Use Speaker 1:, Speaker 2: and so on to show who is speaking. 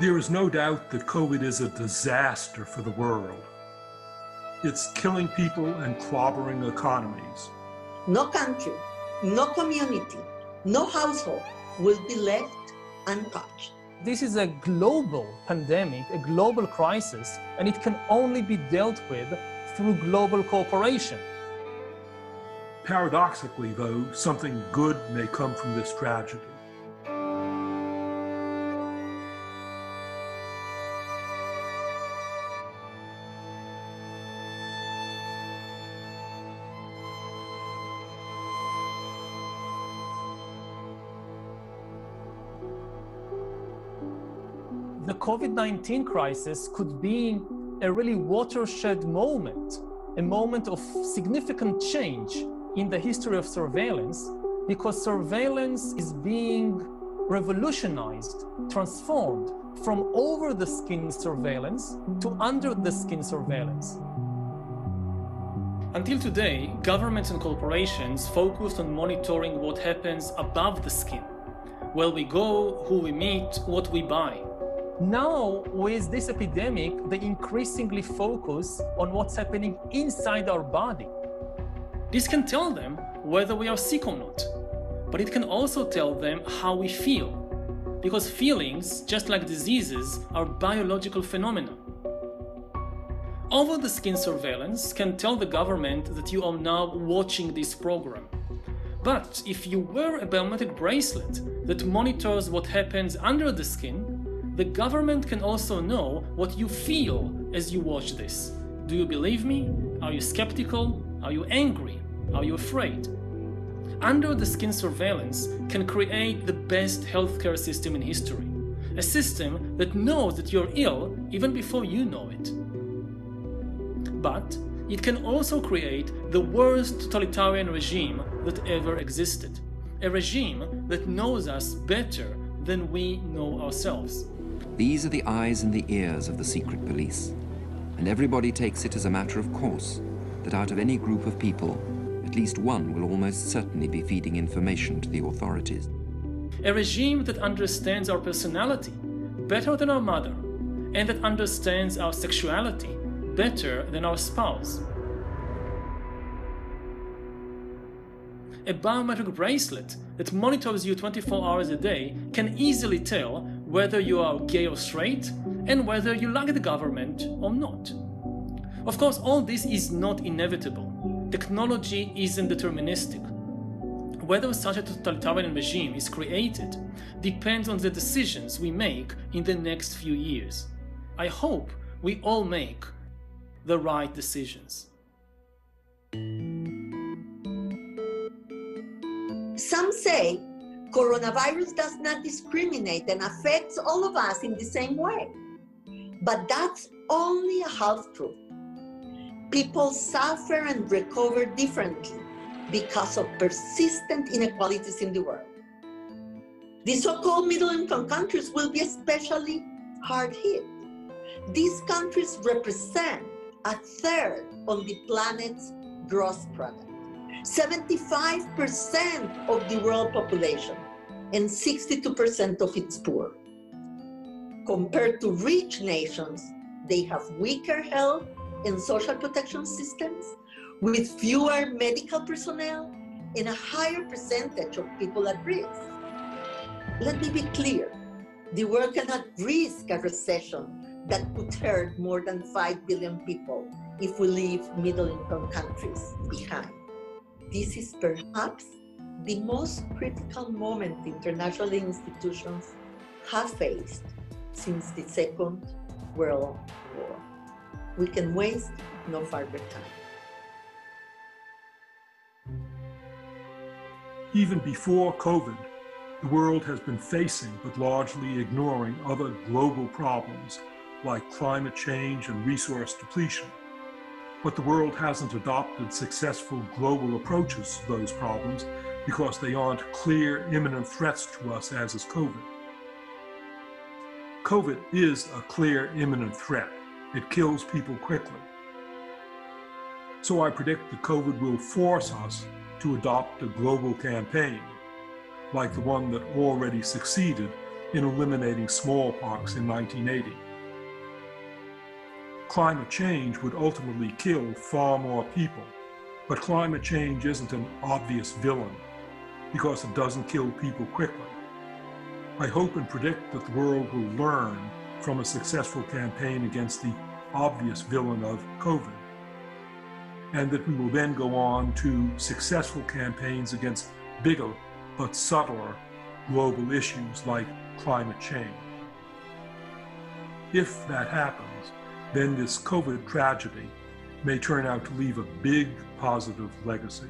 Speaker 1: There is no doubt that COVID is a disaster for the world. It's killing people and clobbering economies.
Speaker 2: No country, no community, no household will be left untouched.
Speaker 3: This is a global pandemic, a global crisis, and it can only be dealt with through global cooperation.
Speaker 1: Paradoxically, though, something good may come from this tragedy.
Speaker 3: The COVID 19 crisis could be a really watershed moment, a moment of significant change in the history of surveillance because surveillance is being revolutionized, transformed from over the skin surveillance to under the skin surveillance. Until today, governments and corporations focused on monitoring what happens above the skin where we go, who we meet, what we buy. Now, with this epidemic, they increasingly focus on what's happening inside our body. This can tell them whether we are sick or not, but it can also tell them how we feel. Because feelings, just like diseases, are biological phenomena. Over the skin surveillance can tell the government that you are now watching this program. But if you wear a biometric bracelet that monitors what happens under the skin, the government can also know what you feel as you watch this. Do you believe me? Are you skeptical? Are you angry? Are you afraid? Under the skin surveillance can create the best healthcare system in history. A system that knows that you're ill even before you know it. But it can also create the worst totalitarian regime that ever existed. A regime that knows us better than we know ourselves.
Speaker 4: These are the eyes and the ears of the secret police. And everybody takes it as a matter of course that out of any group of people, at least one will almost certainly be feeding information to the authorities.
Speaker 3: A regime that understands our personality better than our mother, and that understands our sexuality better than our spouse. A biometric bracelet that monitors you 24 hours a day can easily tell whether you are gay or straight and whether you like the government or not. Of course, all this is not inevitable. Technology isn't deterministic. Whether such a totalitarian regime is created depends on the decisions we make in the next few years. I hope we all make the right decisions.
Speaker 2: Some say coronavirus does not discriminate and affects all of us in the same way. But that's only a half truth. People suffer and recover differently because of persistent inequalities in the world. The so called middle income countries will be especially hard hit. These countries represent a third of the planet's gross product. 75% of the world population and 62% of its poor. Compared to rich nations, they have weaker health and social protection systems with fewer medical personnel and a higher percentage of people at risk. Let me be clear the world cannot risk a recession that could hurt more than 5 billion people if we leave middle income countries behind. This is perhaps the most critical moment international institutions have faced since the Second World War. We can waste no further time.
Speaker 1: Even before COVID, the world has been facing but largely ignoring other global problems like climate change and resource depletion but the world hasn't adopted successful global approaches to those problems because they aren't clear, imminent threats to us as is COVID. COVID is a clear, imminent threat. It kills people quickly. So I predict that COVID will force us to adopt a global campaign, like the one that already succeeded in eliminating smallpox in 1980. Climate change would ultimately kill far more people, but climate change isn't an obvious villain because it doesn't kill people quickly. I hope and predict that the world will learn from a successful campaign against the obvious villain of COVID, and that we will then go on to successful campaigns against bigger but subtler global issues like climate change. If that happens, then this COVID tragedy may turn out to leave a big positive legacy.